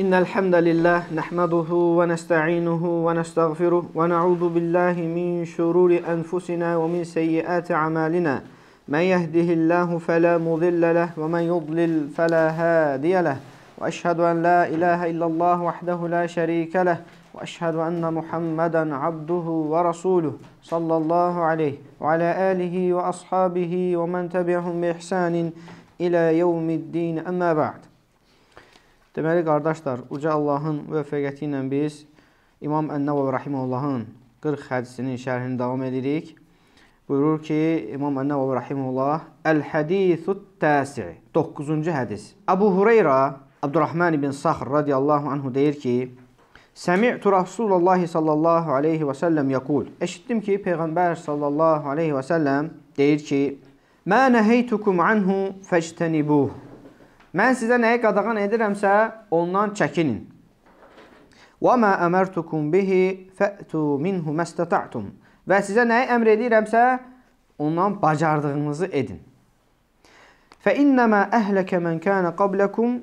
إن الحمد لله نحمده ونستعينه ونستغفره ونعوذ بالله من شرور أنفسنا ومن سيئات أعمالنا. من يهده الله فلا مضل له ومن يضلل فلا هادي له. وأشهد أن لا إله إلا الله وحده لا شريك له. وأشهد أن محمدا عبده ورسوله صلى الله عليه وعلى آله وأصحابه ومن تبعهم بإحسان إلى يوم الدين. أما بعد Deməli, qardaşlar, Uca Allahın müvəffəqiyyəti ilə biz İmam Ən-Nəvəvi Rahiməllahın 40 hədisinin şərhini davam edirik. Buyurur ki, İmam Ən-Nəvəvi Rahiməllah Əl-Hədisut Təsi 9-cu hədis. Əbu Hureyra Abdurrahman ibn Saxr radiyallahu anhu deyir ki, Səmi'tu Rasulullah sallallahu aleyhi və səlləm yəqul. Eşitdim ki, Peyğəmbər sallallahu aleyhi və səlləm deyir ki, Mə nəheytukum anhu fəctənibuh. Mən sizə nəyi qadağan edirəmsə, ondan çəkinin. Və mə əmərtukum bihi fə'tu minhu məstəta'tum. Və sizə nəyi əmr edirəmsə, ondan bacardığınızı edin. Fə innəmə əhləkə mən kənə qabləkum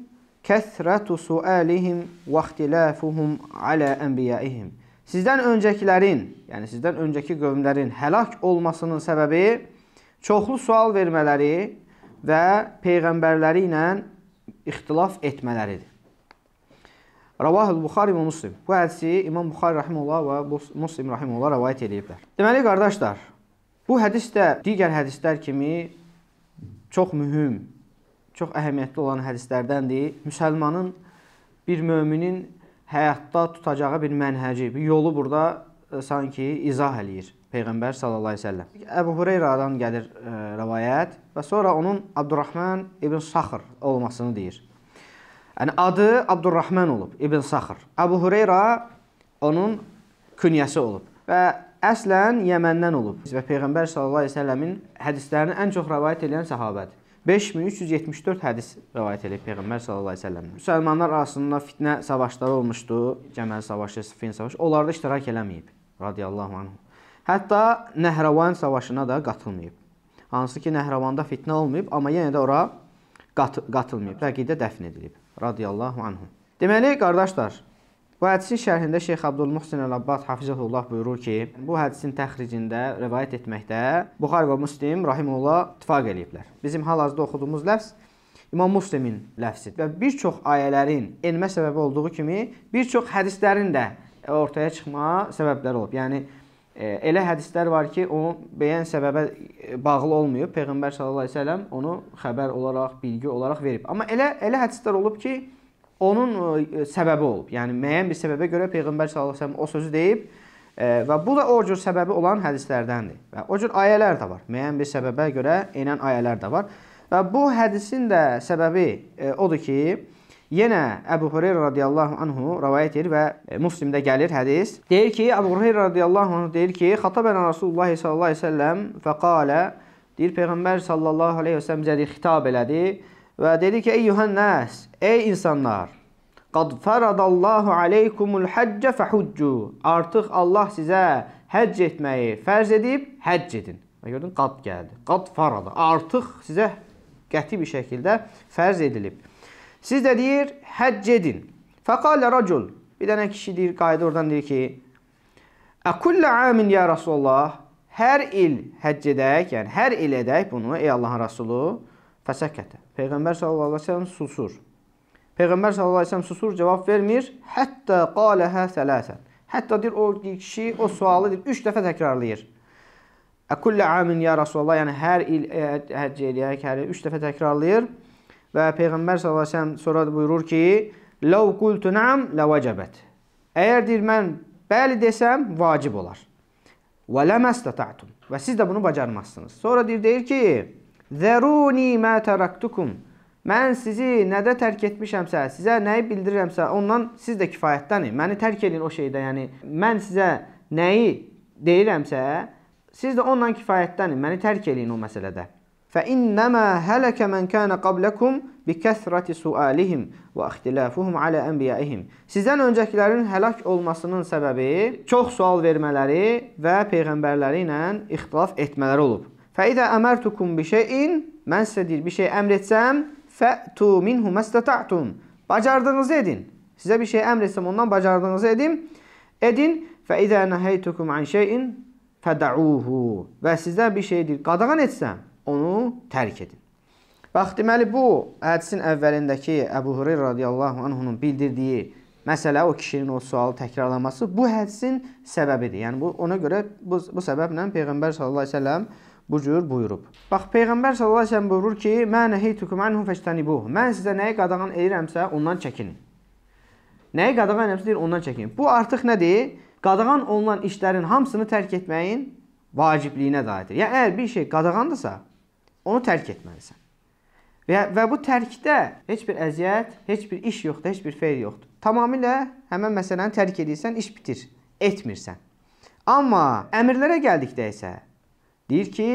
kəsrətu sualihim və ixtilafuhum alə ənbiyaihim. Sizdən öncəkilərin, yəni sizdən öncəki qövmlərin həlak olmasının səbəbi çoxlu sual vermələri və peyğəmbərləri ilə ixtilaf etmələridir. Ravahul Buxari və Muslim. Bu hədisi İmam Buxari rahimehullah və Muslim rahimehullah rivayet ediblər. Deməli qardaşlar, bu hədis də digər hədislər kimi çox mühüm, çox əhəmiyyətli olan hədislərdəndir. Müsəlmanın bir möminin həyatda tutacağı bir mənhəci, bir yolu burada e, sanki izah eləyir Peyğəmbər sallallahu əleyhi və səlləm. Əbu Hüreyrədən gəlir e, rivayət və sonra onun Abdurrahman ibn Saxr olmasını deyir. Yəni adı Abdurrahman olub, İbn Saxr. Əbu Hüreyrə onun künyəsi olub və əslən Yəməndən olub və Peyğəmbər sallallahu əleyhi və səlləmin hədislərini ən çox rivayet edən səhabədir. 5374 hədis rivayet edib Peyğəmbər sallallahu əleyhi və səlləm. Müsəlmanlar arasında fitnə savaşları olmuşdu, Cəməl savaşı, Siffin savaşı. Onlarda iştirak eləməyib radiyallahu anhu. Hətta Nəhravan savaşına da qatılmayıb. Hansı ki, Nəhravanda fitnə olmayıb, amma yenə də ora qat qatılmayıb. Bəqidə dəfn edilib radiyallahu anhu. Deməli, qardaşlar, bu hədisin şərhində Şeyx Abdülmuhsin Əl-Abbad Hafizəhullah buyurur ki, bu hədisin təxricində rivayət etməkdə Buxari və Müslim rahimehullah ittifaq eləyiblər. Bizim hal-hazırda oxuduğumuz ləfz İmam Müslimin ləfzidir və bir çox ayələrin enmə səbəbi olduğu kimi bir çox hədislərin də ortaya çıxma səbəbləri olub. Yəni elə hədislər var ki, o bəyən səbəbə bağlı olmayıb. Peyğəmbər sallallahu əleyhi və səlləm onu xəbər olaraq, bilgi olaraq verib. Amma elə elə hədislər olub ki, onun səbəbi olub. Yəni müəyyən bir səbəbə görə Peyğəmbər sallallahu əleyhi və səlləm o sözü deyib və bu da o cür səbəbi olan hədislərdəndir. Və o cür ayələr də var. Müəyyən bir səbəbə görə enən ayələr də var. Və bu hədisin də səbəbi odur ki, Yenə Əbu Hüreyrə radiyallahu anhu rivayet edir və Müslimdə gəlir hədis. Deyir ki, Əbu Hüreyrə radiyallahu anhu deyir ki, "Xatabana Rasulullah sallallahu əleyhi və səlləm fəqalə" deyir Peyğəmbər sallallahu əleyhi və səlləm bizə xitab elədi və dedi ki, "Eyyuhan nas, ey insanlar, qad faradallahu aleykumul həcc fəhujcu." Artıq Allah sizə həcc etməyi fərz edib, həcc edin. Və gördün, qad gəldi. Qad farada. Artıq sizə qəti bir şəkildə fərz edilib. Siz də deyir, həcc edin. Fəqalə racul. Bir dənə kişi deyir, qayıdı oradan deyir ki, Əkullə amin ya Rasulullah. Hər il həcc edək, yəni hər il edək bunu, ey Allahın Rasulu. Fəsəkətə. Peyğəmbər sallallahu əleyhi və səlləm susur. Peyğəmbər sallallahu əleyhi və səlləm susur, cavab vermir. Hətta qaləhə sələsən. Hətta deyir o kişi o sualı deyir 3 dəfə təkrarlayır. Əkullə amin ya Rasulullah, yəni hər il həcc edək, hər il 3 dəfə təkrarlayır. Və Peyğəmbər s.ə.v sonra buyurur ki, Ləv qultu nəm ləvəcəbət. Əgər deyir, mən bəli desəm, vacib olar. Və ləməstətətum. Və siz də bunu bacarmazsınız. Sonra deyir, deyir ki, Zəruni mə tərəktukum. Mən sizi nədə tərk etmişəmsə, sizə nəyi bildirirəmsə, ondan siz də kifayətlənin. Məni tərk edin o şeydə. Yəni, mən sizə nəyi deyirəmsə, siz də ondan kifayətlənin. Məni tərk edin o məsələdə. فإنما هلك من كان قبلكم بكثرة sualihim və ixtilafuhum ala anbiya'ihim. Sizdən öncəkilərin həlak olmasının səbəbi çox sual vermələri və peyğəmbərləri ilə ixtilaf etmələri olub. Fəidə əmərtukum bi şeyin, mən sizə deyir bir şey əmr etsəm, fətu minhu məstəta'tum. Bacardığınızı edin. Sizə bir şey əmr etsəm, ondan bacardığınızı edin. Edin. Fə izə nəhəytukum an şeyin fədəuhu. Və sizə bir şeydir qadağan etsəm, onu tərk edin. Bax, deməli bu hədisin əvvəlindəki Əbu Hureyra radiyallahu anhunun bildirdiyi məsələ, o kişinin o sualı təkrarlaması bu hədisin səbəbidir. Yəni bu ona görə bu, bu səbəblə Peyğəmbər səlləm bu cür buyurub. Bax Peyğəmbər səlləm buyurur ki: "Mən nəheytukum anhu fəstənibuh." Mən sizə nəyi qadağan edirəmsə, ondan çəkinin. Nəyi qadağan edirəmsə, deyir, ondan çəkinin. Bu artıq nədir? Qadağan olunan işlərin hamısını tərk etməyin vacibliyinə dairdir. Yəni əgər bir şey qadağandırsa, onu tərk etməlisən. Və, və bu tərkdə heç bir əziyyət, heç bir iş yoxdur, heç bir feil yoxdur. Tamamilə həmən məsələni tərk edirsən, iş bitir, etmirsən. Amma əmrlərə gəldikdə isə deyir ki,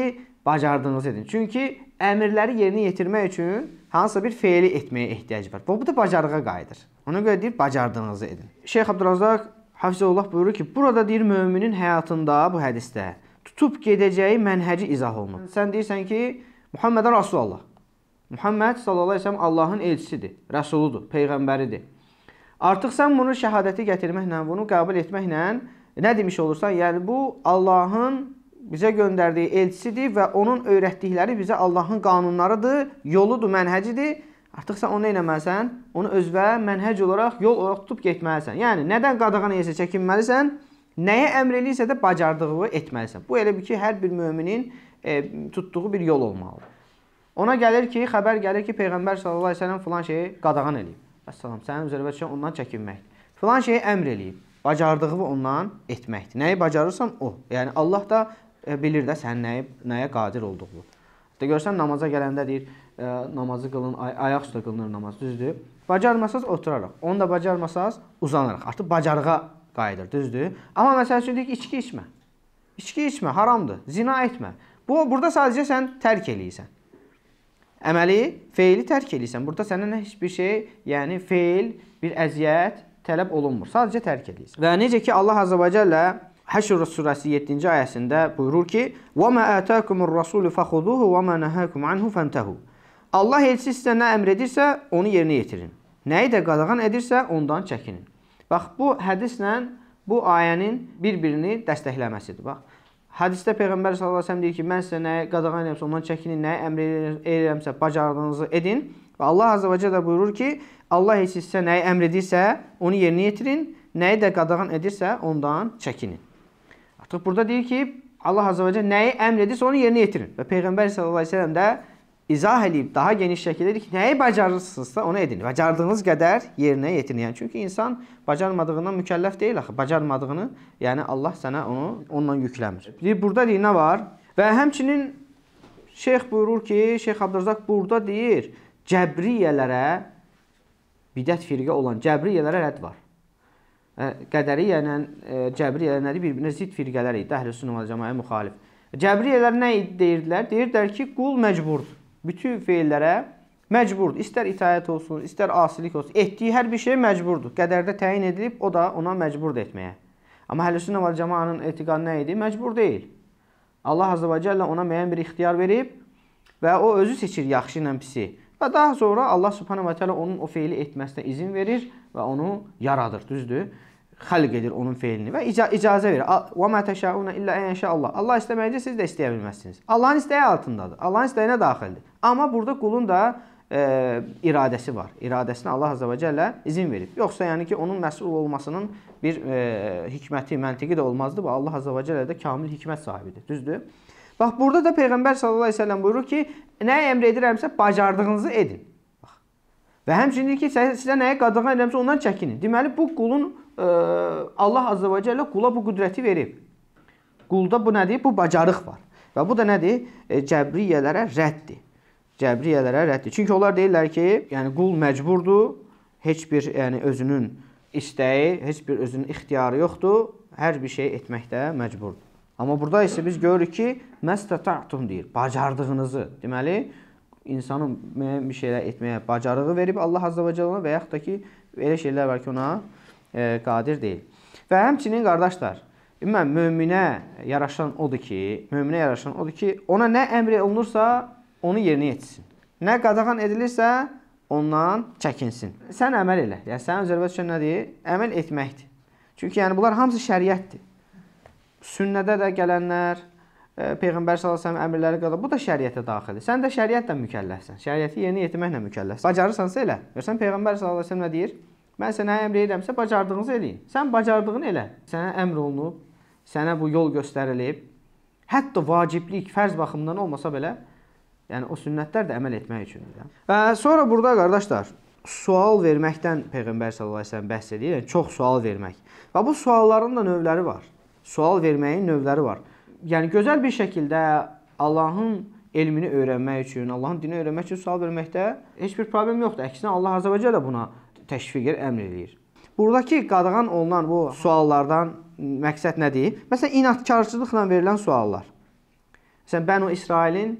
bacardığınızı edin. Çünki əmrləri yerinə yetirmək üçün hansısa bir feili etməyə ehtiyac var. Bu, bu da bacarığa qayıdır. Ona görə deyir, bacardığınızı edin. Şeyx Abdurrazaq Hafizullah buyurur ki, burada deyir möminin həyatında bu hədisdə tutub gedəcəyi mənhəci izah olunur. Sən deyirsən ki, Muhammedən Rasulullah. Muhammed sallallahu əleyhi və səlləm Allahın elçisidir, rəsuludur, peyğəmbəridir. Artıq sən bunu şəhadəti gətirməklə, bunu qəbul etməklə nə demiş olursan? Yəni bu Allahın bizə göndərdiyi elçisidir və onun öyrətdikləri bizə Allahın qanunlarıdır, yoludur, mənhəcidir. Artıq sən onu eləməlisən, onu özvə mənhəc olaraq, yol olaraq tutub getməlisən. Yəni nədən qadağan edirsə çəkinməlisən, nəyə əmr eləyirsə də bacardığı etməlisən. Bu elə bir ki, hər bir möminin e, tutduğu bir yol olmalıdır. Ona gəlir ki, xəbər gəlir ki, Peyğəmbər sallallahu əleyhi və səlləm filan şeyi qadağan eləyib. Əssalam, sənin üzərində düşən ondan çəkinməkdir. Filan şeyi əmr eləyib. Bacardığı ondan etməkdir. Nəyi bacarırsan o. Yəni Allah da e, bilir də sən nəyə nəyə qadir olduğunu. Hətta görsən namaza gələndə deyir, e, namazı qılın, ay ayaq üstə qılınır namaz, düzdür? Bacarmasaz oturaraq, onu da bacarmasaz uzanaraq. Artıq bacarığa qayıdır, düzdür? Amma məsəl üçün deyir ki, içki içmə. İçki içmə, haramdır. Zina etmə. Bu burada sadəcə sən tərk eləyirsən. Əməli, feili tərk edirsən. Burada səndən heç bir şey, yəni feil, bir əziyyət tələb olunmur. Sadəcə tərk edirsən. Və necə ki Allah Azza və Cəllə Həşr surəsi 7-ci ayəsində buyurur ki: "Və mə ətəkumur rasulu fəxuduhu və mə nəhəkum anhu fəntehu." Allah elçisi sizə nə əmr edirsə, onu yerinə yetirin. Nəyi də qadağan edirsə, ondan çəkinin. Bax bu hədislə bu ayənin bir-birini dəstəkləməsidir. Bax Hədisdə Peyğəmbər sallallahu əleyhi və səlləm deyir ki, mən sizə nəyi qadağan edirəmsə, ondan çəkinin, nəyi əmr edirəmsə, bacardığınızı edin. Və Allah azza və cəllə buyurur ki, Allah heç sizə nəyi əmr edirsə, onu yerinə yetirin, nəyi də qadağan edirsə, ondan çəkinin. Artıq burada deyir ki, Allah azza və cəllə nəyi əmr edirsə, onu yerinə yetirin. Və Peyğəmbər sallallahu əleyhi və səlləm də izah edib daha geniş şəkildə ki, nəyi bacarırsınızsa onu edin. Bacardığınız qədər yerinə yetirin. Yəni çünki insan bacarmadığından mükəlləf deyil axı. Bacarmadığını, yəni Allah sənə onu onunla yükləmir. Deyir burada deyir nə var? Və həmçinin şeyx buyurur ki, Şeyx Abdurrazaq burada deyir, cəbriyyələrə bidət firqə olan cəbriyyələrə rədd var. Qədəriyyə ilə cəbriyyə nədir? Bir-birinə zidd firqələr idi. Əhlüsünnə və cəmaəyə müxalif. Cəbriyyələr nə deyirdilər? Deyirdilər ki, qul məcburdur bütün feillərə məcburdur. İstər itaət olsun, istər asilik olsun, etdiyi hər bir şey məcburdur. Qədərdə təyin edilib, o da ona məcburdur etməyə. Amma Əhlüsünnə və Cəmaənin etiqadı nə idi? Məcbur deyil. Allah Azza və Cəllə ona müəyyən bir ixtiyar verib və o özü seçir yaxşı ilə pisi. Və daha sonra Allah Subhanahu və Təala onun o feili etməsinə izin verir və onu yaradır, düzdür? Xəlq edir onun feilini və ica icazə verir. Və mə təşəuna illə şə Allah. Allah istəməyəcək, siz də istəyə bilməzsiniz. Allahın istəyi altındadır. Allahın istəyinə daxildir. Amma burada qulun da e, iradəsi var. İradəsinə Allah Azza və Cəllə izin verib. Yoxsa yəni ki, onun məsul olmasının bir e, hikməti, məntiqi də olmazdı və Allah Azza və Cəllə də kamil hikmət sahibidir. Düzdür? Bax burada da Peyğəmbər sallallahu əleyhi və səlləm buyurur ki, nəyi əmr edirəmsə bacardığınızı edin. Bax. Və həmçinin ki, sizə nəyi qadağan edirəmsə ondan çəkinin. Deməli bu qulun Allah Azza və Cəllə qula bu qüdrəti verib. Qulda bu nədir? Bu bacarıq var. Və bu da nədir? E, cəbriyyələrə rəddir. Cəbriyyələrə rəddir. Çünki onlar deyirlər ki, yəni qul məcburdur, heç bir yəni özünün istəyi, heç bir özünün ixtiyarı yoxdur, hər bir şey etməkdə məcburdur. Amma burada isə biz görürük ki, məstəta'tum deyir, bacardığınızı. Deməli, insanın müəyyən bir şeylər etməyə bacarığı verib Allah Azza və Cəllə və yaxud da ki, elə şeylər var ki, ona e, qadir deyil. Və həmçinin qardaşlar, ümumən möminə yaraşan odur ki, möminə yaraşan odur ki, ona nə əmr olunursa, onu yerinə yetsin. Nə qadağan edilirsə, ondan çəkinsin. Sən əməl elə. Yəni sənin üzərində düşən nədir? Əməl etməkdir. Çünki yəni bunlar hamısı şəriətdir. Sünnədə də gələnlər, e, Peyğəmbər sallallahu əleyhi və səlləm əmrləri qədər bu da şəriətə daxildir. Sən də şəriətlə mükəlləfsən. Şəriəti yerinə yetirməklə mükəlləfsən. Bacarırsansa elə. Görsən Peyğəmbər sallallahu əleyhi və səlləm nə deyir? Mən sənə əmr edirəmsə bacardığınızı eləyin. Sən bacardığını elə. Sənə əmr olunub, sənə bu yol göstərilib. Hətta vaciblik, fərz baxımından olmasa belə, yəni o sünnətlər də əməl etmək üçündür. Və sonra burada qardaşlar, sual verməkdən Peyğəmbər sallallahu əleyhi və səlləm bəhs edir. Yəni çox sual vermək. Və bu sualların da növləri var. Sual verməyin növləri var. Yəni gözəl bir şəkildə Allahın elmini öyrənmək üçün, Allahın dinini öyrənmək üçün sual verməkdə heç bir problem yoxdur. Əksinə Allah azza və cəllə buna təşviq edir, əmr eləyir. Buradakı qadağan olunan bu suallardan məqsəd nədir? Məsələn, inadkarçılıqla verilən suallar. Məsələn, Bənu İsrailin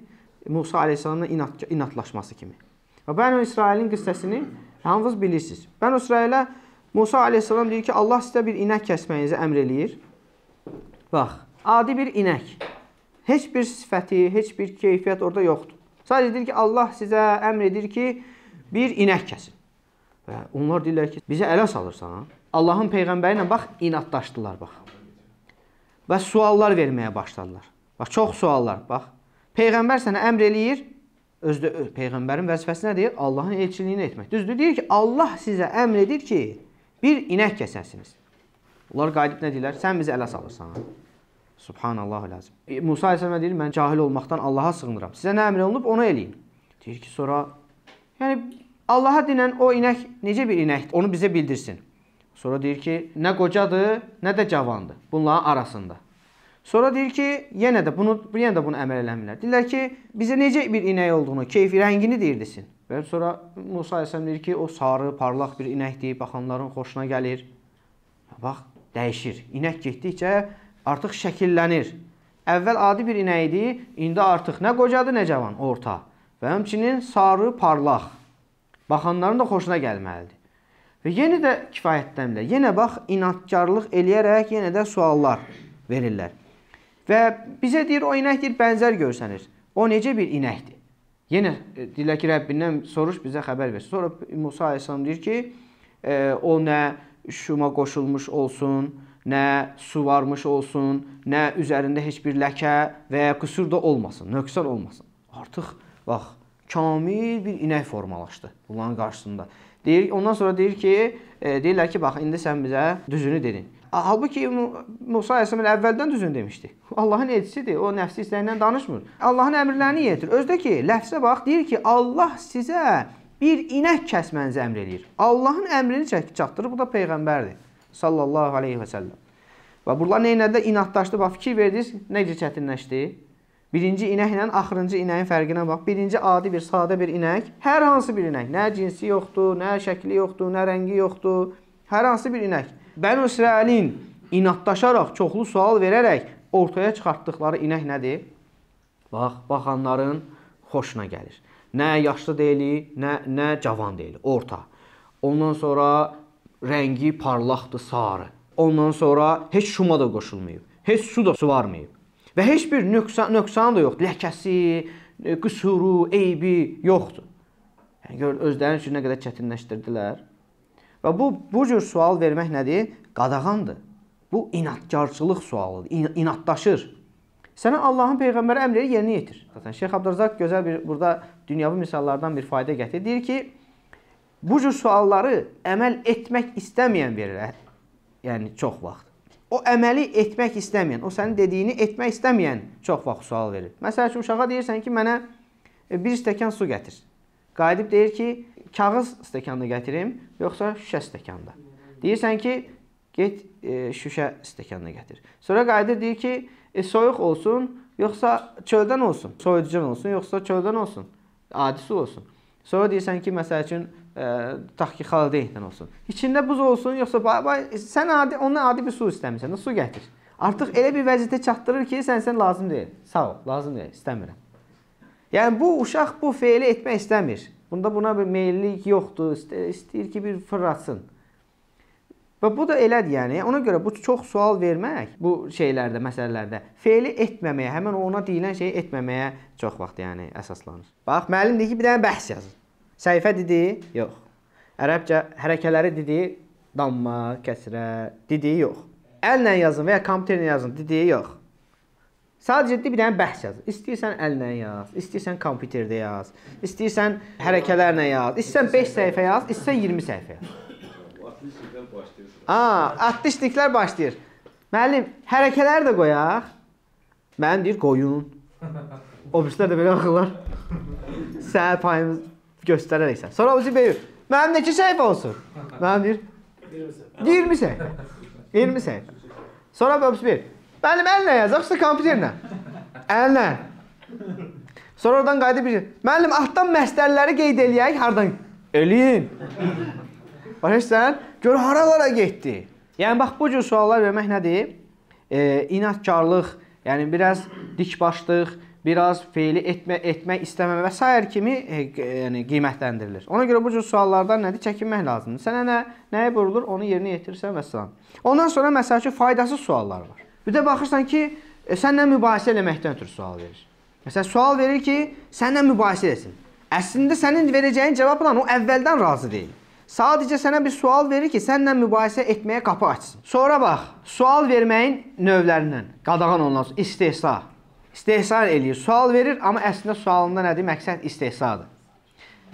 Musa əleyhissalamla inat, inatlaşması kimi. Və Bənu İsrailin qissəsini hamınız bilirsiniz. Bənu İsrailə Musa əleyhissalam deyir ki, Allah sizə bir inək kəsməyinizi əmr eləyir. Bax, adi bir inək. Heç bir sifəti, heç bir keyfiyyət orada yoxdur. Sadəcə deyir ki, Allah sizə əmr edir ki, bir inək kəsin. Və onlar deyirlər ki, bizə ələ salırsan. Allahın peyğəmbəri ilə bax inadlaşdılar bax. Və suallar verməyə başladılar. Bax çox suallar, bax. Peyğəmbər sənə əmr eləyir, özdə peyğəmbərin vəzifəsi nədir? Allahın elçiliyini etmək. Düzdür? Deyir ki, Allah sizə əmr edir ki, bir inək kəsəsiniz. Onlar qayıdıb nə deyirlər? Sən bizi ələ salırsan. Subhanallah lazım. E, Musa əleyhissalam deyir, mən cahil olmaqdan Allaha sığınıram. Sizə nə əmr olunub, onu eləyin. Deyir ki, sonra yəni Allaha dinən o inək necə bir inəkdir? Onu bizə bildirsin. Sonra deyir ki, nə qocadır, nə də cavandır. Bunların arasında. Sonra deyir ki, yenə də bunu yenə də bunu əməl eləmirlər. Deyirlər ki, bizə necə bir inək olduğunu, keyfi, rəngini deyirdisin. Və sonra Musa əleyhissalam deyir ki, o sarı, parlaq bir inəkdir, baxanların xoşuna gəlir. Bax, dəyişir. İnək getdikcə artıq şəkillənir. Əvvəl adi bir inək idi, indi artıq nə qocadır, nə cavan, orta. Və həmçinin sarı, parlaq. Baxanların da xoşuna gəlməlidir. Və yenə də kifayətlənmirlər. Yenə bax inadkarlıq eləyərək yenə də suallar verirlər. Və bizə deyir o inək deyir bənzər görsənir. O necə bir inəkdir? Yenə e, deyirlər ki, Rəbbindən soruş bizə xəbər ver. Sonra Musa əleyhissalam deyir ki, e, o nə şuma qoşulmuş olsun, nə su varmış olsun, nə üzərində heç bir ləkə və ya qüsur da olmasın, nöqsan olmasın. Artıq bax kamil bir inək formalaşdı bunların qarşısında. Deyir, ondan sonra deyir ki, e, deyirlər ki, bax indi sən bizə düzünü dedin. Halbuki Musa əleyhissalam əvvəldən düzünü demişdi. Allahın elçisidir, o nəfsi istəyindən danışmır. Allahın əmrlərini yetir. Özdə ki, ləfsə bax, deyir ki, Allah sizə bir inək kəsmənizi əmr eləyir. Allahın əmrini çatdırır, bu da peyğəmbərdir. Sallallahu alayhi və səlləm. Və bunlar nə ilə də inadlaşdı, bax fikir verdiniz, necə çətinləşdi? Birinci inəklə axırıncı inəyin fərqinə bax. Birinci adi bir, sadə bir inək, hər hansı bir inək. Nə cinsi yoxdur, nə şəkli yoxdur, nə rəngi yoxdur. Hər hansı bir inək. Bənu İsrailin inadlaşaraq, çoxlu sual verərək ortaya çıxartdıqları inək nədir? Bax, baxanların xoşuna gəlir. Nə yaşlı deyil, nə nə cavan deyil, orta. Ondan sonra rəngi parlaqdır, sarı. Ondan sonra heç şuma da qoşulmayıb. Heç su da suvarmayıb. Və heç bir nöqsan, nöqsanı da yoxdur. Ləkəsi, e, qüsuru, eybi yoxdur. Yəni gör özləri üçün nə qədər çətinləşdirdilər. Və bu bu cür sual vermək nədir? Qadağandır. Bu inadkarçılıq sualıdır. İn inaddaşır. Sənə Allahın peyğəmbəri əmr edir, yerinə yetir. Zaten Şeyx Abdurrazaq gözəl bir burada dünyavi misallardan bir fayda gətirir. Deyir ki, bu cür sualları əməl etmək istəməyən verir. Yəni çox vaxt o əməli etmək istəməyən, o sənin dediyini etmək istəməyən çox vaxt sual verir. Məsəl üçün uşağa deyirsən ki, mənə e, bir stəkan su gətir. Qayıdıb deyir ki, kağız stəkanda gətirim, yoxsa şüşə stəkanda. Deyirsən ki, get e, şüşə stəkanda gətir. Sonra qayıdır deyir ki, e, soyuq olsun, yoxsa çöldən olsun. Soyuducudan olsun, yoxsa çöldən olsun. Adi su olsun. Sonra deyirsən ki, məsəl üçün tutaq ki, xaladeynlə olsun. İçində buz olsun, yoxsa sən adi ondan adi bir su istəmirsən, su gətir. Artıq elə bir vəziyyətə çatdırır ki, sən sən lazım deyil. Sağ ol, lazım deyil, istəmirəm. Yəni bu uşaq bu feili etmək istəmir. Bunda buna bir meyillik yoxdur. İstəyir ki, bir fırlatsın. Və bu da elədir, yəni. Ona görə bu çox sual vermək bu şeylərdə, məsələlərdə feili etməməyə, həmin ona deyilən şeyi etməməyə çox vaxt yəni əsaslanır. Bax, müəllim deyir ki, bir dənə bəhs yazın. Səhifə dediyi yox. Ərəbcə hərəkələri dediyi damma, kəsrə, dediyi yox. Əllə yazın və ya kompüterlə yazın, dediyi yox. Sadəcə bir dənə bəhs yaz. İstəyirsən əllə yaz, istəyirsən kompüterdə yaz, istəyirsən hərəkələrlə yaz, istəyirsən 5 səhifə yaz, istəyirsən 20 səhifə yaz. Aa, atışlıklar başlayır. Müəllim, hərəkələri də qoyaq. Mən deyir qoyun. O birislər də belə baxırlar. Səhər payımız göstərərəksən. Sonra ucu beyir. Mənim neçə səhifə olsun? Mənim deyir 20 səhifə. 20 səhifə. Sonra babası bir. Müəllim əllə yaz, yoxsa kompüterlə? Əllə. Sonra oradan qayıdıb bir. Müəllim altdan məstərləri qeyd eləyək, hardan? Eləyin. Başa Gör haralara getdi. Yəni bax bu cür suallar vermək nədir? E, inadkarlıq, yəni biraz dikbaşlıq, biraz feili etmə etmək istəməmə və s. kimi e, yəni qiymətləndirilir. Ona görə bu cür suallardan nədir? Çəkinmək lazımdır. Sənə nə nəyə vurulur, onu yerinə yetirsən və s. Ondan sonra məsəl üçün faydasız suallar var. Bir də baxırsan ki, e, sənlə mübahisə eləməkdən ötürü sual verir. Məsələn, sual verir ki, sənlə mübahisə etsin. Əslində sənin verəcəyin cavabla o əvvəldən razı deyil. Sadəcə sənə bir sual verir ki, sənlə mübahisə etməyə qapı açsın. Sonra bax, sual verməyin növlərindən qadağan olunan istehza. İstehza eləyir, sual verir, amma əslində sualında nədir? Məqsəd istehzadır.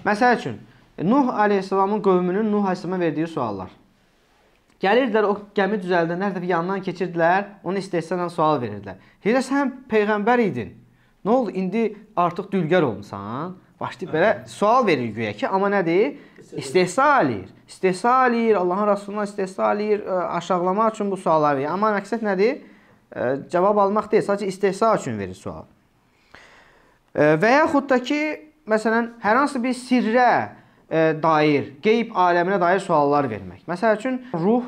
Məsəl üçün, Nuh əleyhissalamın qövmünün Nuh əleyhissalama verdiyi suallar. Gəlirdilər o gəmi düzəldəndə hər dəfə yanından keçirdilər, onu istehzayla sual verirdilər. Deyirlər, sən peyğəmbər idin. Nə oldu? İndi artıq dülgər olmusan? Başlayıb belə sual verir güya ki, amma nədir? İstehza eləyir. İstehza eləyir, Allahın Rasuluna istehza eləyir, e, aşağılamaq üçün bu sualları verir. Amma məqsəd nədir? Cavab almaq deyil, sadəcə istehza üçün verir sual. Və yaxud da ki, məsələn, hər hansı bir sirrə dair, qeyb aləminə dair suallar vermək. Məsəl üçün, ruh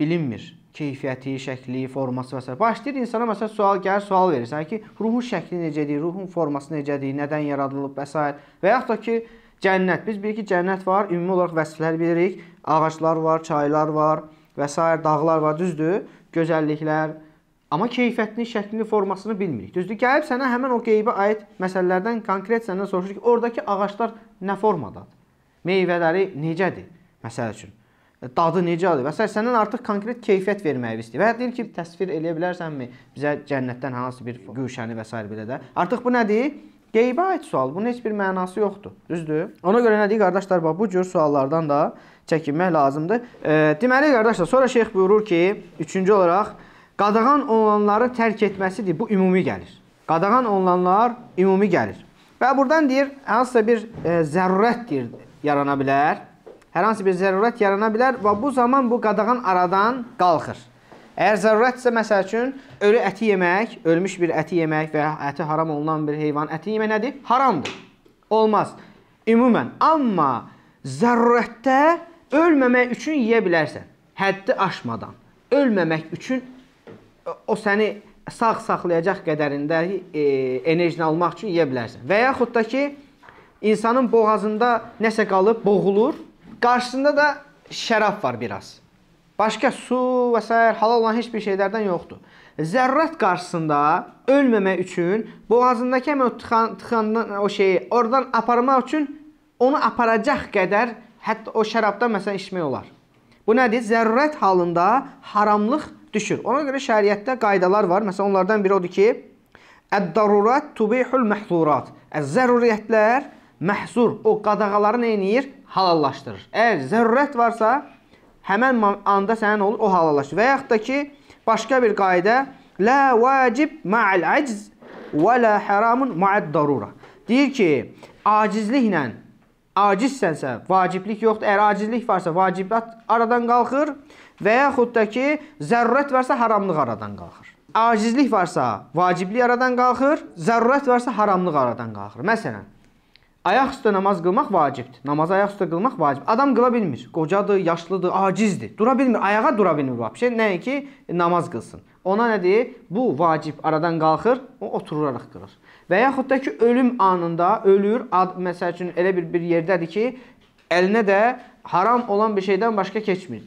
bilinmir keyfiyyəti, şəkli, forması və s. Başlayır insana məsələn sual gəlir, sual verirsən ki, ruhun şəkli necədir, ruhun forması necədir, nədən yaradılıb və s. və yaxud da ki, Cənnət. Biz bilirik ki, cənnət var, ümumi olaraq vəsflər bilirik. Ağaclar var, çaylar var və s. dağlar var, düzdür? Gözəlliklər. Amma keyfiyyətini, şəklini, formasını bilmirik. Düzdür? Gəlib sənə həmin o qeybə aid məsələlərdən konkret səndən soruşur ki, oradakı ağaclar nə formadadır? Meyvələri necədir? Məsəl üçün dadı necədir? Və s. səndən artıq konkret keyfiyyət verməyi istəyir. Və ya deyir ki, təsvir eləyə bilərsənmi bizə cənnətdən hansı bir güşəni və s. belə də. Artıq bu nədir? Qeybə aid sual. Bunun heç bir mənası yoxdur. Düzdür? Ona görə nə deyir qardaşlar, bax bu cür suallardan da çəkinmək lazımdır. E, deməli qardaşlar, sonra şeyx buyurur ki, üçüncü olaraq qadağan olunanları tərk etməsidir. Bu ümumi gəlir. Qadağan olunanlar ümumi gəlir. Və burdan deyir, hansısa bir e, zərurət deyir, yarana bilər. Hər hansı bir zərurət yarana bilər və bu zaman bu qadağan aradan qalxır. Əgər zərurətsə məsəl üçün ölü əti yemək, ölmüş bir əti yemək və ya əti haram olunan bir heyvan əti yemək nədir? Haramdır. Olmaz. Ümumən, amma zərurətdə ölməmək üçün yeyə bilərsən. Həddi aşmadan. Ölməmək üçün o səni sağ saxlayacaq qədərində e, enerjini almaq üçün yeyə bilərsən. Və yaxud da ki, insanın boğazında nəsə qalıb, boğulur, qarşısında da şərab var biraz. Başqa su və s. halal olan heç bir şeylərdən yoxdur. Zərrət qarşısında ölməmək üçün boğazındakı həmin o tıxan, tıxandan o şeyi oradan aparmaq üçün onu aparacaq qədər hətta o şərabdan məsələn içmək olar. Bu nədir? Zərurət halında haramlıq düşür. Ona görə şəriətdə qaydalar var. Məsələn onlardan biri odur ki, Əd-darurat tubihul məhzurat. Zəruriyyətlər məhzur, o qadağaları nə edir? Halallaşdırır. Əgər zərurət varsa, həmən anda sənin olur, o halallaşır. Və yaxud da ki, başqa bir qayda la vacib ma'al acz və la haramun ma'ad darura. Deyir ki, acizliklə acizsənsə, vaciblik yoxdur. Əgər acizlik varsa, vacibat aradan qalxır və yaxud da ki, zərurət varsa, haramlıq aradan qalxır. Acizlik varsa, vaciblik aradan qalxır, zərurət varsa, haramlıq aradan qalxır. Məsələn, Ayaq üstə namaz qılmaq vacibdir. Namazı ayaq üstə qılmaq vacib. Adam qıla bilmir. Qocadır, yaşlıdır, acizdir. Dura bilmir, ayağa dura bilmir vəbşə. Nəinki namaz qılsın. Ona nə deyir? Bu vacib aradan qalxır, o oturaraq qılır. Və yaxud da ki, ölüm anında ölür, ad, məsəl üçün elə bir bir yerdədir ki, əlinə də haram olan bir şeydən başqa keçmir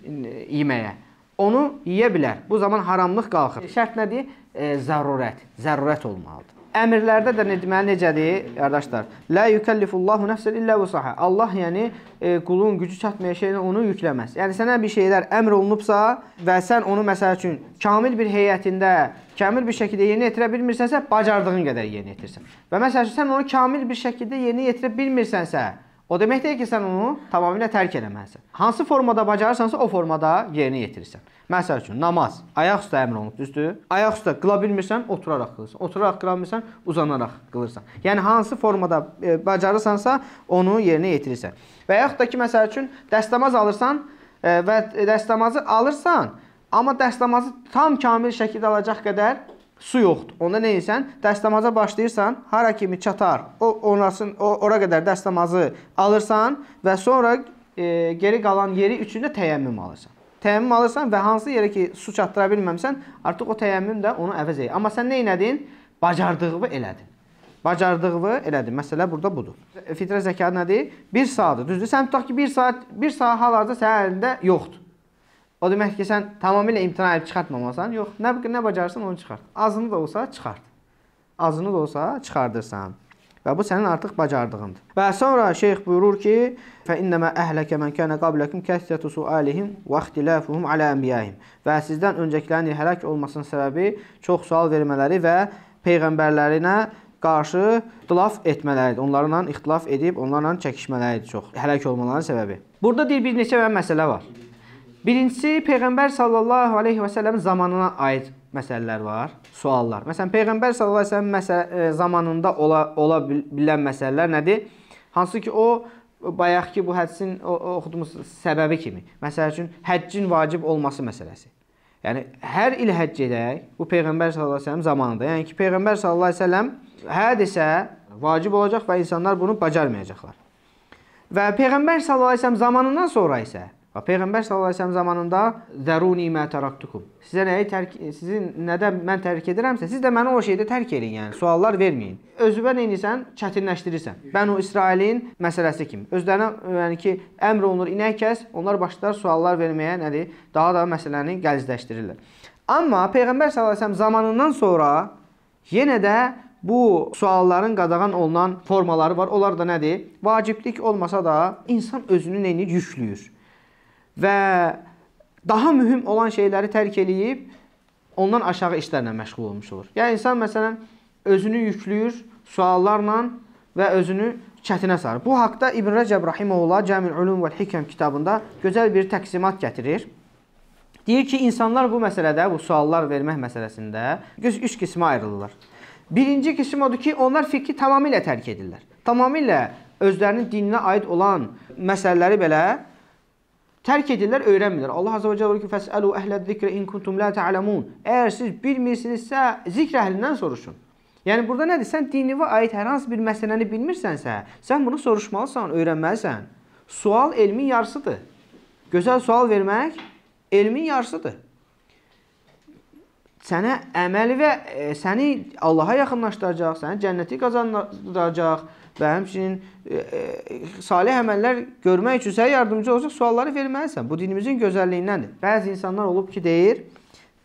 yeməyə. Onu yeyə bilər. Bu zaman haramlıq qalxır. Şərt nədir? E, zərurət. Zərurət olmalıdır. əmrlərdə də deməli necədir, qardaşlar? La yukellifullahu nefsen illə vusaha. Allah yəni e, qulun gücü çatmayan şeyini onu yükləməz. Yəni sənə bir şeylər əmr olunubsa və sən onu məsəl üçün kamil bir heyətində, kamil bir şəkildə yerinə yetirə bilmirsənsə, bacardığın qədər yerinə yetirsən. Və məsəl üçün sən onu kamil bir şəkildə yerinə yetirə bilmirsənsə, o demək deyil ki, sən onu tamamilə tərk eləməlisən. Hansı formada bacarırsansa, o formada yerinə yetirirsən. Məsəl üçün namaz ayaq üstə əmr olunub, düzdür? Ayaq üstə qıla bilmirsən, oturaraq qılırsan. Oturaraq qıla bilmirsən, uzanaraq qılırsan. Yəni hansı formada e, bacarırsansa, onu yerinə yetirirsən. Və yaxud da ki, məsəl üçün dəstəmaz alırsan e, və dəstəmazı alırsan, amma dəstəmazı tam kamil şəkildə alacaq qədər su yoxdur. Onda nə edirsən? Dəstəmaza başlayırsan, hara kimi çatar, o orasın o ora qədər dəstəmazı alırsan və sonra e, geri qalan yeri üçün də təyəmmüm alırsan təyəmmüm alırsan və hansı yerə ki su çatdıra bilməmsən, artıq o təyəmmüm də onu əvəz edir. Amma sən nə etdin? Bacardığını elədin. Bacardığını elədin. Məsələ burada budur. Fitrə zəkatı nədir? 1 saatdır. Düzdür? Sən tutaq ki 1 saat 1 saat hal-hazırda sənin əlində yoxdur. O demək ki, sən tamamilə imtina edib çıxartmamasan. Yox, nə nə bacarırsan onu çıxart. Azını da olsa çıxart. Azını da olsa çıxardırsan. Və bu sənin artıq bacardığındır. Və sonra şeyx buyurur ki: "Fə innəmə əhləkə men kana qablakum kəsratu sualihim və ixtilafuhum ala anbiyahim." Və sizdən öncəkilərin həlak olmasının səbəbi çox sual vermələri və peyğəmbərlərinə qarşı ixtilaf etmələridir. Onlarla ixtilaf edib onlarla çəkişmələridir çox. Həlak olmalarının səbəbi. Burada deyir bir neçə məsələ var. Birincisi Peyğəmbər sallallahu alayhi və səlləm zamanına aid məsələlər var, suallar. Məsələn, Peyğəmbər sallallahu əleyhi və səlləm məsələ e, zamanında ola ola bilən məsələlər nədir? Hansı ki, o bayaqki bu hədsin oxuduğumuz səbəbi kimi. Məsəl üçün, həccin vacib olması məsələsi. Yəni hər il həcc edək, bu Peyğəmbər sallallahu əleyhi və səlləm zamanında. Yəni ki, Peyğəmbər sallallahu əleyhi və səlləm hə desə, vacib olacaq və insanlar bunu bacarmayacaqlar. Və Peyğəmbər sallallahu əleyhi və səlləm zamanından sonra isə Və Peyğəmbər sallallahu əleyhi və səlləm zamanında "Zəruni mə təraktukum." Sizə nəyi tərk sizin nədən mən tərk edirəmsə, siz də məni o şeydə tərk edin, yəni suallar verməyin. Özünə nə edirsən? Çətinləşdirirsən. Bənu İsrailin məsələsi kimi. Özlərinə yəni ki, əmr olunur inək kəs, onlar başlar suallar verməyə nədir? Daha da məsələni gəlizləşdirirlər. Amma Peyğəmbər sallallahu əleyhi və səlləm zamanından sonra yenə də bu sualların qadağan olunan formaları var. Onlar da nədir? Vaciblik olmasa da insan özünü nə edir? Yüklüyür və daha mühüm olan şeyləri tərk eləyib ondan aşağı işlərlə məşğul olmuş olur. Yəni insan məsələn özünü yüklüyür suallarla və özünü çətinə sarır. Bu haqda İbn Rəcəb Rahimehullah Cəmi'ül Ulum və Hikəm kitabında gözəl bir təqsimat gətirir. Deyir ki, insanlar bu məsələdə, bu suallar vermək məsələsində üç qismə ayrılırlar. Birinci qism odur ki, onlar fikri tamamilə tərk edirlər. Tamamilə özlərinin dininə aid olan məsələləri belə Tərk edirlər, öyrənmirlər. Allah Cəllə deyir ki: "Fəsəlu əhlə-zikri in kuntum la ta'lamun." Əgər siz bilmirsinizsə, zikr əhlindən soruşun. Yəni burada nədir? Sən dinivə aid hər hansı bir məsələni bilmirsənsə, sən bunu soruşmalısan, öyrənməlisən. Sual elmin yarısıdır. Gözəl sual vermək elmin yarısıdır. Sənə əməli və e, səni Allaha yaxınlaşdıracaq, səni cənnəti qazandıracaq və həmçinin e, e, salih əməllər görmək üçün sənə yardımcı olacaq sualları verməlisən. Bu dinimizin gözəlliyindəndir. Bəzi insanlar olub ki, deyir,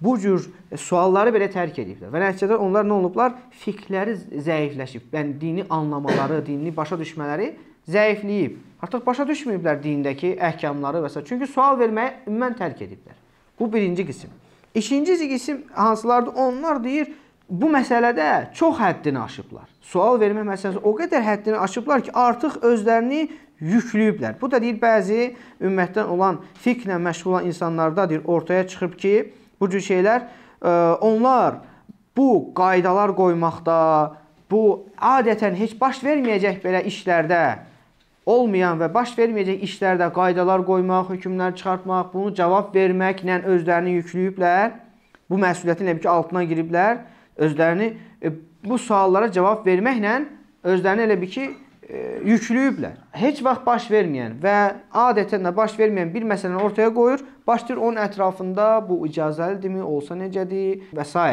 bu cür sualları belə tərk ediblər və nəticədə onlar nə olublar? Fikirləri zəifləşib. Yəni dini anlamaları, dinini başa düşmələri zəifləyib. Artıq başa düşməyiblər dindəki əhkamları və s. Çünki sual verməyi ümumən tərk ediblər. Bu birinci qism. İkinci qism hansılardır? Onlar deyir, bu məsələdə çox həddini aşıblar. Sual vermə məsələsi o qədər həddini aşıblar ki, artıq özlərini yükləyiblər. Bu da deyir bəzi ümumiyyətdən olan fiqhlə məşğul olan insanlarda deyir ortaya çıxıb ki, bu cür şeylər e, onlar bu qaydalar qoymaqda, bu adətən heç baş verməyəcək belə işlərdə olmayan və baş verməyəcək işlərdə qaydalar qoymaq, hökmlər çıxartmaq, bunu cavab verməklə özlərini yükləyiblər. Bu məsuliyyətin elə ki altına giriblər özlərini e, bu suallara cavab verməklə özlərini elə bir ki e, yüklüyüblər. Heç vaxt baş verməyən və adətən də baş verməyən bir məsələni ortaya qoyur, başlayır onun ətrafında bu icazəlidirmi, olsa necədir və s.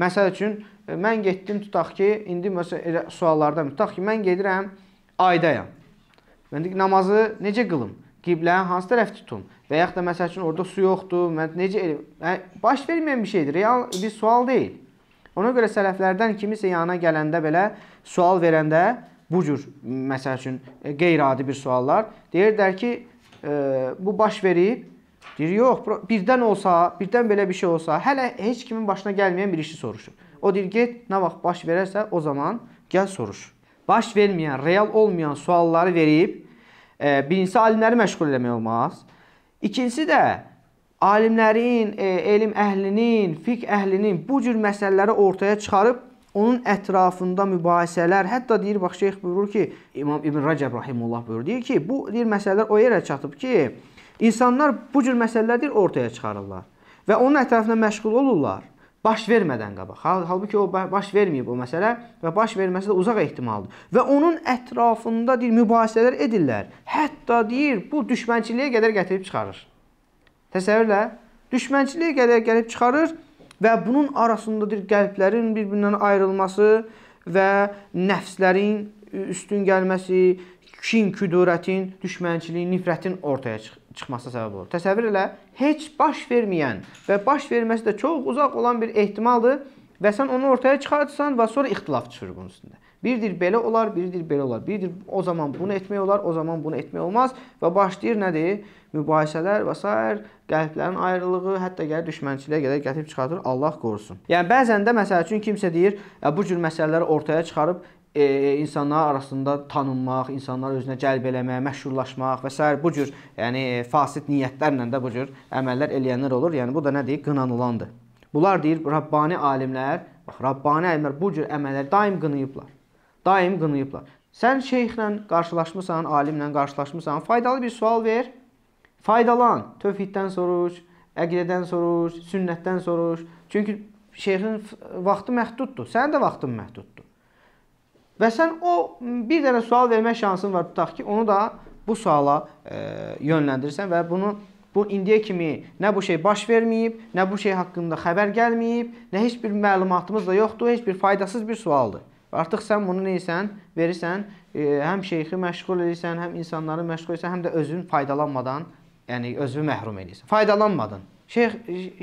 Məsəl üçün e, mən getdim tutaq ki, indi məsəl suallardan tutaq ki, mən gedirəm aydayam. Mən deyək namazı necə qılım? Qibləyə hansı tərəf tutum? Və yaxud da məsəl üçün orada su yoxdur, mən necə baş verməyən bir şeydir, real bir sual deyil. Ona görə sələflərdən kimisə yanına gələndə belə sual verəndə bu cür məsəl üçün e, qeyri-adi bir suallar deyirdilər ki, e, bu baş verib Deyir, yox, birdən olsa, birdən belə bir şey olsa, hələ heç kimin başına gəlməyən bir işi soruşur. O deyir, get, nə vaxt baş verərsə, o zaman gəl soruş. Baş verməyən, real olmayan sualları verib, e, birincisi alimləri məşğul eləmək olmaz. İkincisi də alimlərin, e, elm əhlinin, fiqh əhlinin bu cür məsələləri ortaya çıxarıb onun ətrafında mübahisələr, hətta deyir bax şeyx buyurur ki, İmam İbn Rəcəb rahimehullah buyurur, deyir ki, bu deyir məsələlər o yerə çatıb ki, insanlar bu cür məsələləri ortaya çıxarırlar və onun ətrafında məşğul olurlar baş vermədən qabaq. Halbuki o baş verməyib o məsələ və baş verməsi də uzaq ehtimaldır. Və onun ətrafında deyir mübahisələr edirlər. Hətta deyir bu düşmənçiliyə qədər gətirib çıxarır. Təsəvvürlə, düşmənçiliyə qədər gəlib çıxarır və bunun arasındadır qəlblərin bir-birindən ayrılması və nəfslərin üstün gəlməsi, kin, küdurətin, düşmənçiliyin, nifrətin ortaya çıx çıxmasına səbəb olur. Təsəvvür elə, heç baş verməyən və baş verməsi də çox uzaq olan bir ehtimaldır və sən onu ortaya çıxartırsan və sonra ixtilaf çıxır bunun üstündə. Biridir belə olar, biridir belə olar. Biridir o zaman bunu etmək olar, o zaman bunu etmək olmaz və başlayır nədir? Mübahisələr və s. qəlblərin ayrılığı, hətta gəlir düşmənçiliyə qədər gətirib çıxardır. Allah qorusun. Yəni bəzən də məsəl üçün kimsə deyir, bu cür məsələləri ortaya çıxarıb e, insanlar arasında tanınmaq, insanları özünə cəlb eləmək, məşhurlaşmaq və s. bu cür, yəni fasid niyyətlərlə də bu cür əməllər eləyənlər olur. Yəni bu da nədir? Qınanılandır. Bunlar deyir Rabbani alimlər, bax Rabbani alimlər bu cür əməlləri daim qınayıblar. Daim qınayıblar. Sən şeyxlə qarşılaşmısan, alimlə qarşılaşmısan, faydalı bir sual ver. Faydalan. Tövhiddən soruş, əqidədən soruş, sünnətdən soruş. Çünki şeyxin vaxtı məhduddur. Sənin də vaxtın məhduddur. Və sən o bir dənə sual vermək şansın var tutaq ki, onu da bu suala e, yönləndirirsən və bunu bu indiyə kimi nə bu şey baş verməyib, nə bu şey haqqında xəbər gəlməyib, nə heç bir məlumatımız da yoxdur, heç bir faydasız bir sualdır. Artıq sən bunu neysən, verirsən, e, həm şeyxi məşğul edirsən, həm insanları məşğul edirsən, həm də özün faydalanmadan, yəni özünü məhrum edirsən. Faydalanmadın. Şeyx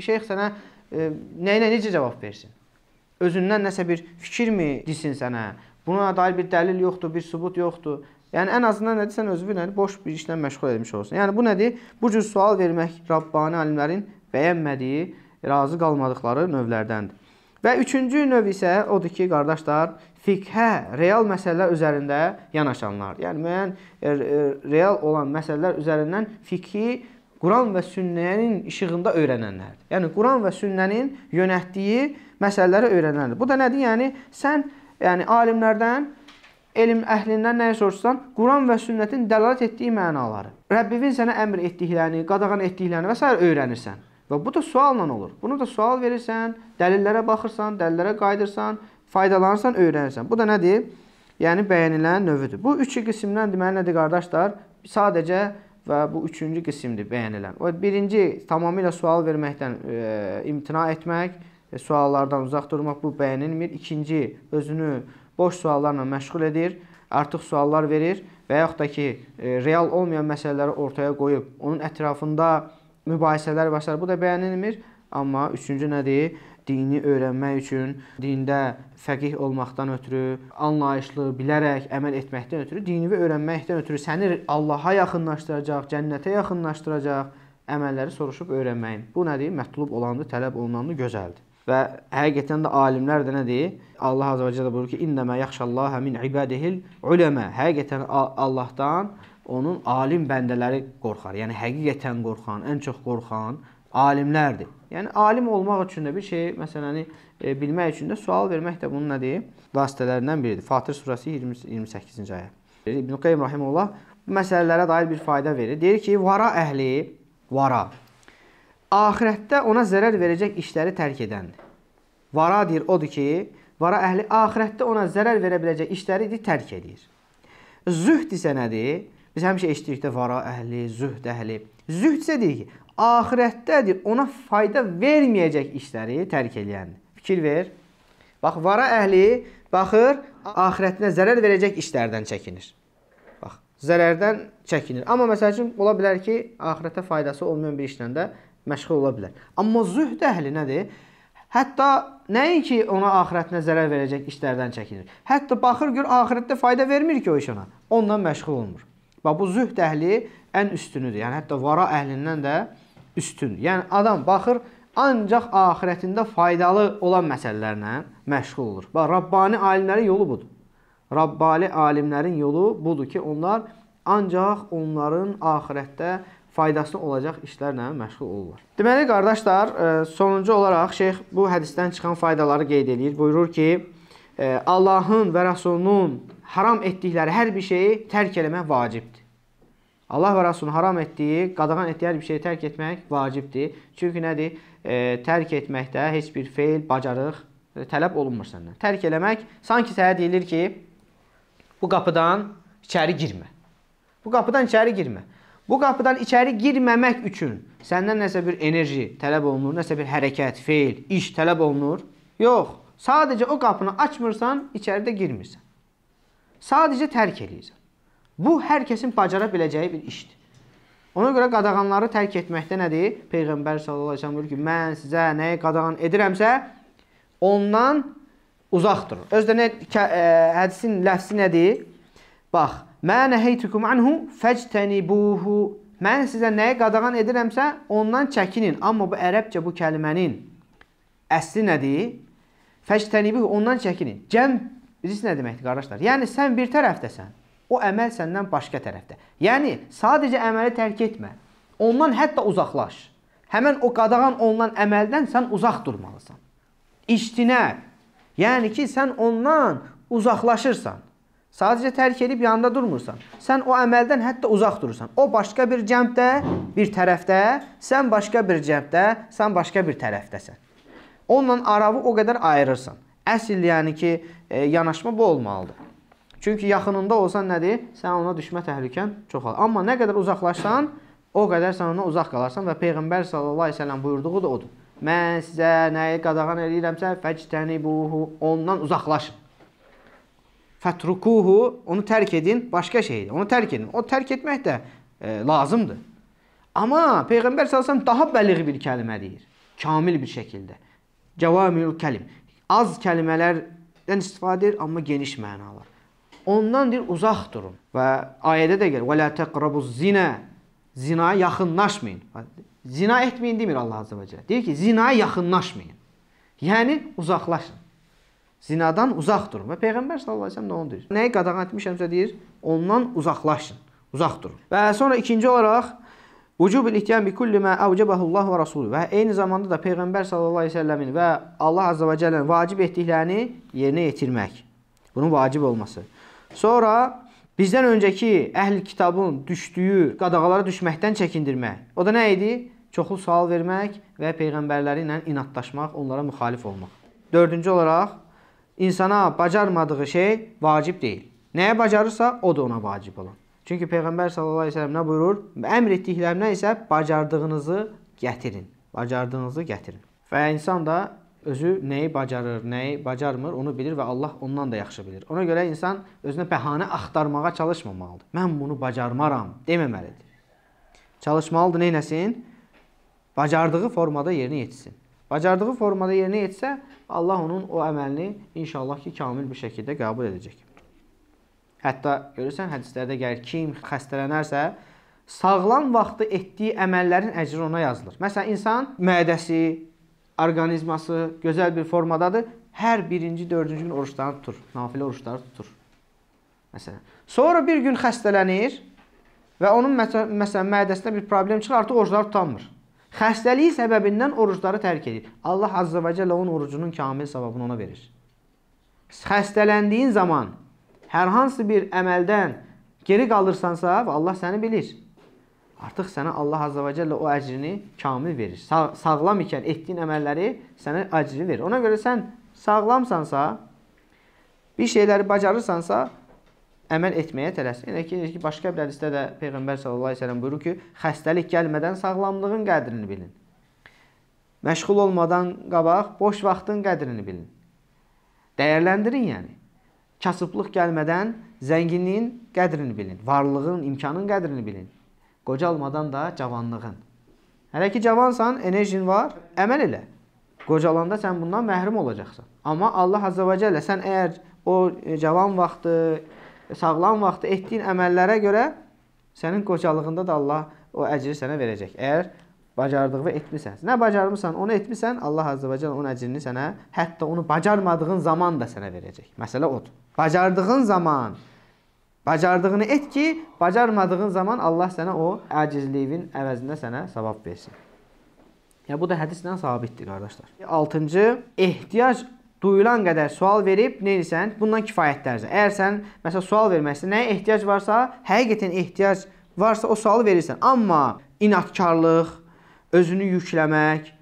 şeyx sənə e, nə ilə necə cavab versin? Özündən nəsə bir fikirmi desin sənə? Buna dair bir dəlil yoxdur, bir sübut yoxdur. Yəni ən azından nədir sən özünü nədir boş bir işlə məşğul etmiş olsun. Yəni bu nədir? Bu cür sual vermək Rabbani alimlərin bəyənmədiyi, razı qalmadıkları növlərdəndir. Və üçüncü növ isə odur ki, qardaşlar, fiqhə, real məsələlər üzərində yanaşanlar. Yəni müəyyən e, e, real olan məsələlər üzərindən fiqhi Quran və sünnənin işığında öyrənənlərdir. Yəni Quran və sünnənin yönətdiyi məsələləri öyrənənlərdir. Bu da nədir? Yəni sən yəni alimlərdən, elm əhlindən nəyə soruşsan, Quran və sünnətin dəlalət etdiyi mənaları, Rəbbivin sənə əmr etdiklərini, qadağan etdiklərini və s. öyrənirsən. Və bu da sualla olur. Bunu da sual verirsən, dəlillərə baxırsan, dəlillərə qayıdırsan, faydalanırsan, öyrənirsən. Bu da nədir? Yəni bəyənilən növüdür. Bu üç qismdən deməli nədir qardaşlar? Sadəcə və bu üçüncü qismdir bəyənilən. O birinci tamamilə sual verməkdən e, imtina etmək, E, suallardan uzaq durmaq bu bəyənilmir. İkinci, özünü boş suallarla məşğul edir, artıq suallar verir və yaxud da ki, e, real olmayan məsələləri ortaya qoyub onun ətrafında mübahisələr başlar. Bu da bəyənilmir. Amma üçüncü nədir? Dini öyrənmək üçün, dində fəqih olmaqdan ötürü, anlayışlı, bilərək əməl etməkdən ötürü, dini öyrənməkdən ötürü səni Allaha yaxınlaşdıracaq, cənnətə yaxınlaşdıracaq əməlləri soruşub öyrənməyin. Bu nədir? Mətlub olandır, tələb olunandır, gözəldir. Və həqiqətən də alimlər də nədir? Allah Azza və Cəllə buyurur ki, "İnnəmə yaxşallaha min ibadihil uləmə." Həqiqətən Allahdan onun alim bəndələri qorxar. Yəni həqiqətən qorxan, ən çox qorxan alimlərdir. Yəni alim olmaq üçün də bir şey, məsələni e, bilmək üçün də sual vermək də bunun nədir? Vasitələrindən biridir. Fatir surəsi 20 28-ci ayə. İbn Qayyim rahimehullah bu məsələlərə dair bir fayda verir. Deyir ki, vara əhli, vara axirətdə ona zərər verəcək işləri tərk edəndir. Vara deyir, odur ki, vara əhli axirətdə ona zərər verə biləcək işləri deyir, tərk edir. Zühd isə nədir? Biz həmişə eşitirik də vara əhli, zühd əhli. Zühd isə deyir ki, axirətdədir ona fayda verməyəcək işləri tərk edəndir. Fikir ver. Bax, vara əhli baxır, axirətinə zərər verəcək işlərdən çəkinir. Bax, zərərdən çəkinir. Amma məsəl üçün ola bilər ki, axirətə faydası olmayan bir işlə də məşğul ola bilər. Amma zühd əhli nədir? Hətta nəinki ona axirətinə zərər verəcək işlərdən çəkinir. Hətta baxır gör axirətdə fayda vermir ki o iş ona. Ondan məşğul olmur. Bax bu zühd əhli ən üstünüdür. Yəni hətta vara əhlindən də üstündür. Yəni adam baxır ancaq axirətində faydalı olan məsələlərlə məşğul olur. Bax Rabbani alimlərin yolu budur. Rabbani alimlərin yolu budur ki, onlar ancaq onların axirətdə faydası olacaq işlərlə məşğul olurlar. Deməli qardaşlar, e, sonuncu olaraq şeyx bu hədisdən çıxan faydaları qeyd edir. Buyurur ki, e, Allahın və Rəsulunun haram etdikləri hər bir şeyi tərk eləmək vacibdir. Allah və Rəsulun haram etdiyi, qadağan etdiyi hər bir şeyi tərk etmək vacibdir. Çünki nədir? E, tərk etməkdə heç bir feil, bacarıq tələb olunmur səndən. Tərk eləmək sanki sənə deyilir ki, bu qapıdan içəri girmə. Bu qapıdan içəri girmə. Bu qapıdan içəri girməmək üçün səndən nəsə bir enerji tələb olunur, nəsə bir hərəkət, feil, iş tələb olunur. Yox, sadəcə o qapını açmırsan, içəridə girmirsən. Sadəcə tərk eləyirsən. Bu hər kəsin bacara biləcəyi bir işdir. Ona görə qadağanları tərk etməkdə nədir? Peyğəmbər sallallahu əleyhi və səlləm buyurur ki, mən sizə nəyi qadağan edirəmsə, ondan uzaq durun. Özdə nə ə, hədisin ləfzi nədir? Bax, Mə nəheytukum anhu fəctənibuhu. Mən sizə nəyi qadağan edirəmsə, ondan çəkinin. Amma bu ərəbcə bu kəlmənin əsli nədir? Fəctənibuhu, ondan çəkinin. Cəm bilirsiniz nə deməkdir qardaşlar? Yəni sən bir tərəfdəsən, o əməl səndən başqa tərəfdə. Yəni sadəcə əməli tərk etmə. Ondan hətta uzaqlaş. Həmən o qadağan olunan əməldən sən uzaq durmalısan. İctinəb. Yəni ki, sən ondan uzaqlaşırsan. Sadəcə tərk edib yanında durmursan. Sən o əməldən hətta uzaq durursan. O başqa bir cəmdə, bir tərəfdə, sən başqa bir cəmdə, sən başqa bir tərəfdəsən. Onunla aravı o qədər ayırırsan. Əsl yəni ki, e, yanaşma bu olmalıdır. Çünki yaxınında olsan nədir? Sən ona düşmə təhlükən çoxalır. Amma nə qədər uzaqlaşsan, o qədər sən ona uzaq qalarsan və Peyğəmbər sallallahu əleyhi və səlləm buyurduğu da odur. Mən sizə nəyi qadağan edirəmsə, fəctənibuhu, ondan uzaqlaşın. Fətrukuhu, onu tərk edin, başqa şeydir. Onu tərk edin. O tərk etmək də e, lazımdır. Amma Peyğəmbər sallallahu daha bəliğ bir kəlmə deyir. Kamil bir şəkildə. Cavamil kəlim. Az kəlmələrdən istifadə edir, amma geniş mənalar. Ondan deyir, uzaq durun. Və ayədə də gəlir, "Və la taqrabuz zina." Zinaya yaxınlaşmayın. Zina etməyin demir Allah azza və cəllə. Deyir ki, zinaya yaxınlaşmayın. Yəni uzaqlaşın. Zinadan uzaq durun. Və Peyğəmbər sallallahu əleyhi və səlləm də onu deyir. Nəyi qadağan etmişəmsə deyir, ondan uzaqlaşın, uzaq durun. Və sonra ikinci olaraq Vücubul ihtiyam bi kulli ma awjabahu Allah və Rasuluhu və eyni zamanda da Peyğəmbər sallallahu əleyhi və səlləmin və Allah azza və cəllənin vacib etdiklərini yerinə yetirmək. Bunun vacib olması. Sonra bizdən öncəki əhl kitabın düşdüyü qadağalara düşməkdən çəkindirmək. O da nə idi? Çoxlu sual vermək və peyğəmbərləri ilə inadlaşmaq, onlara müxalif olmaq. Dördüncü olaraq insana bacarmadığı şey vacib deyil. Nəyə bacarırsa, o da ona vacib olan. Çünki Peyğəmbər sallallahu əleyhi və səlləm nə buyurur? Əmr etdiklərimdən isə bacardığınızı gətirin. Bacardığınızı gətirin. Və insan da özü nəyi bacarır, nəyi bacarmır, onu bilir və Allah ondan da yaxşı bilir. Ona görə insan özünə bəhanə axtarmağa çalışmamalıdır. Mən bunu bacarmaram deməməlidir. Çalışmalıdır nə etsin? Bacardığı formada yerinə yetsin. Bacardığı formada yerinə yetsə, Allah onun o əməlini inşallah ki, kamil bir şəkildə qəbul edəcək. Hətta görürsən, hədislərdə gəlir, kim xəstələnərsə, sağlam vaxtı etdiyi əməllərin əcri ona yazılır. Məsələn, insan mədəsi, orqanizması gözəl bir formadadır. Hər birinci, dördüncü gün oruçlarını tutur. Nafilə oruçları tutur. Məsələn. Sonra bir gün xəstələnir və onun məsələn, mədəsində bir problem çıxır, artıq oruçları tutanmır. Xəstəliyi səbəbindən orucları tərk edir. Allah Azza və Cəllə onun orucunun kamil savabını ona verir. Xəstələndiyin zaman hər hansı bir əməldən geri qalırsansa, Allah səni bilir. Artıq sənə Allah Azza və Cəllə o əcrini kamil verir. Sağ, sağlam ikən etdiyin əməlləri sənə əcri verir. Ona görə sən sağlamsansa, bir şeyləri bacarırsansa, əməl etməyə tələsin. Yəni ki, ki, başqa bir hədisdə də Peyğəmbər sallallahu əleyhi və səlləm buyurur ki, xəstəlik gəlmədən sağlamlığın qədrini bilin. Məşğul olmadan qabaq boş vaxtın qədrini bilin. Dəyərləndirin yəni. Kasıblıq gəlmədən zənginliyin qədrini bilin, varlığın, imkanın qədrini bilin. Qocalmadan da cavanlığın. Hələ ki cavansan, enerjin var, əməl elə. qocalanda sən bundan məhrum olacaqsan. Amma Allah Azza və Cəllə sən əgər o e, cavan vaxtı, sağlam vaxtı etdiyin əməllərə görə sənin qocalığında da Allah o əcri sənə verəcək. Əgər bacardığını etmisən. Nə bacarmısan, onu etmisən, Allah Azza və Cəllə onun əcrini sənə, hətta onu bacarmadığın zaman da sənə verəcək. Məsələ odur. Bacardığın zaman Bacardığını et ki, bacarmadığın zaman Allah sənə o əcizliyin əvəzində sənə savab versin. Ya bu da hədislə sabitdir qardaşlar. 6-cı ehtiyac duyulan qədər sual verib nə edirsən? Bundan kifayətlənirsən. Əgər sən məsələn sual verməksən, nəyə ehtiyac varsa, həqiqətən ehtiyac varsa o sualı verirsən. Amma inatkarlıq, özünü yükləmək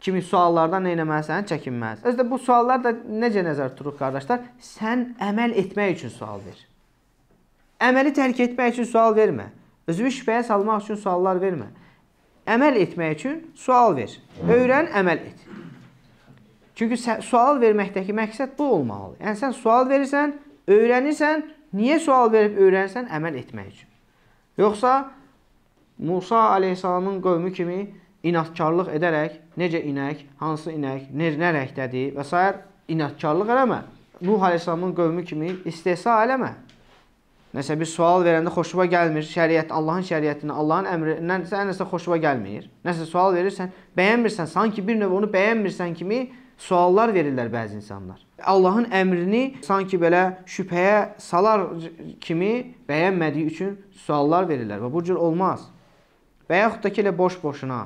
kimi suallardan nə etməlisən? Çəkinməlisən. Özdə bu suallar da necə nəzər tuturuq qardaşlar? Sən əməl etmək üçün sual ver. Əməli tərk etmək üçün sual vermə. Özünü şübhəyə salmaq üçün suallar vermə. Əməl etmək üçün sual ver. Öyrən, əməl et. Çünki sual verməkdəki məqsəd bu olmalıdır. Yəni sən sual verirsən, öyrənirsən, niyə sual verib öyrənirsən? Əməl etmək üçün. Yoxsa Musa aleyhissalamın qövmü kimi inatkarlıq edərək, necə inək, hansı inək, nə, nə rəngdədir və s. inatkarlıq eləmə. Nuh aleyhissalamın qövmü kimi istehsa eləmə. Nəsə bir sual verəndə xoşuma gəlmir, şəriət, Allahın şəriətindən, Allahın əmrindən sən nəsə xoşuma gəlmir. Nəsə sual verirsən, bəyənmirsən, sanki bir növ onu bəyənmirsən kimi suallar verirlər bəzi insanlar. Allahın əmrini sanki belə şübhəyə salar kimi bəyənmədiyi üçün suallar verirlər və bu cür olmaz. Və yaxud da ki, elə boş-boşuna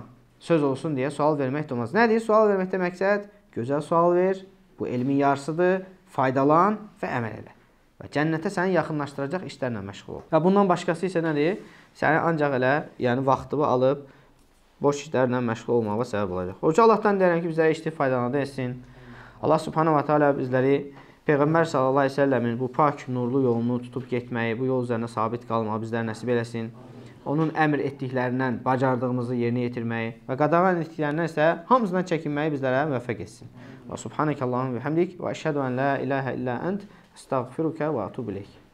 söz olsun deyə sual vermək də olmaz. Nədir? Sual verməkdə məqsəd gözəl sual ver, bu elmin yarısıdır, faydalan və əməl elə və cənnətə səni yaxınlaşdıracaq işlərlə məşğul ol. Və bundan başqası isə nədir? Səni ancaq elə, yəni vaxtını alıb boş işlərlə məşğul olmağa səbəb olacaq. Hoca Allahdan deyirəm ki, bizlərə işli faydalandı etsin. Allah subhanahu wa taala bizləri Peyğəmbər sallallahu əleyhi və səlləmin bu pak nurlu yolunu tutub getməyi, bu yol üzərində sabit qalmağı bizlərə nəsib eləsin. Onun əmr etdiklərindən bacardığımızı yerinə yetirməyi və qadağan etdiklərindən isə hamısından çəkinməyi bizlərə müvəffəq etsin. Və subhanəkallahumma və hamdik və əşhədu an la ilaha illa ent Estağfiruke ve atubu ileyk.